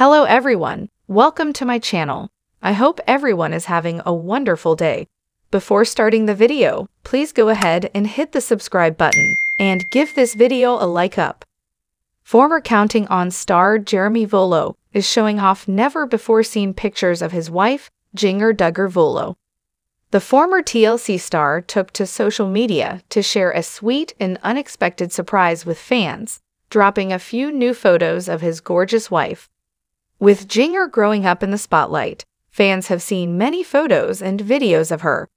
Hello everyone, welcome to my channel. I hope everyone is having a wonderful day. Before starting the video, please go ahead and hit the subscribe button and give this video a like up. Former Counting On star Jeremy Vuolo is showing off never-before-seen pictures of his wife, Jinger Duggar Vuolo. The former TLC star took to social media to share a sweet and unexpected surprise with fans, dropping a few new photos of his gorgeous wife. With Jinger growing up in the spotlight, fans have seen many photos and videos of her.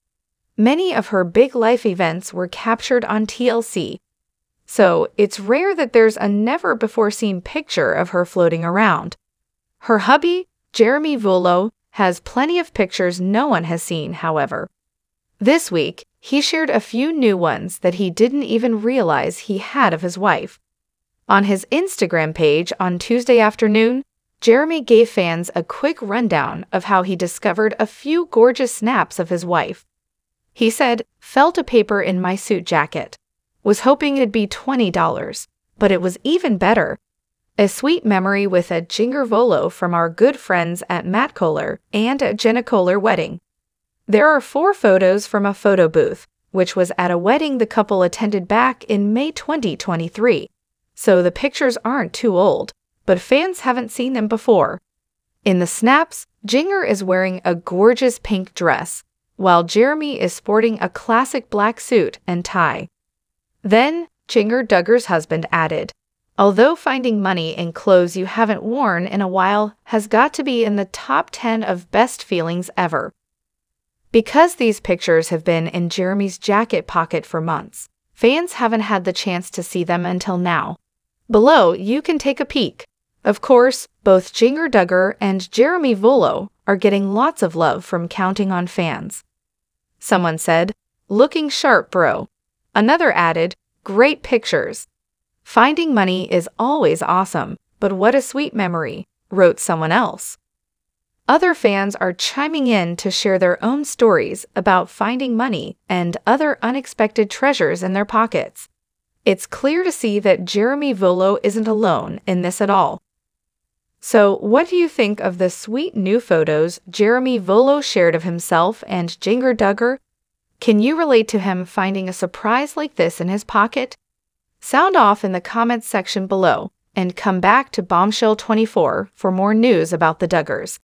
Many of her big life events were captured on TLC, so it's rare that there's a never before seen picture of her floating around. Her hubby, Jeremy Vuolo, has plenty of pictures no one has seen, however. This week, he shared a few new ones that he didn't even realize he had of his wife. On his Instagram page on Tuesday afternoon, Jeremy gave fans a quick rundown of how he discovered a few gorgeous snaps of his wife. He said, felt a paper in my suit jacket. Was hoping it'd be $20, but it was even better. A sweet memory with a Jinger Vuolo from our good friends at Matt Kohler and at Jenna Kohler wedding. There are four photos from a photo booth, which was at a wedding the couple attended back in May 2023. So the pictures aren't too old but fans haven't seen them before. In the snaps, Jinger is wearing a gorgeous pink dress, while Jeremy is sporting a classic black suit and tie. Then, Jinger Duggar's husband added, Although finding money in clothes you haven't worn in a while has got to be in the top 10 of best feelings ever. Because these pictures have been in Jeremy's jacket pocket for months, fans haven't had the chance to see them until now. Below, you can take a peek. Of course, both Jinger Duggar and Jeremy Vuolo are getting lots of love from Counting on fans. Someone said, looking sharp, bro. Another added, great pictures. Finding money is always awesome, but what a sweet memory, wrote someone else. Other fans are chiming in to share their own stories about finding money and other unexpected treasures in their pockets. It's clear to see that Jeremy Vuolo isn't alone in this at all. So, what do you think of the sweet new photos Jeremy Vuolo shared of himself and Jinger Duggar? Can you relate to him finding a surprise like this in his pocket? Sound off in the comments section below and come back to Bombshell 24 for more news about the Duggars.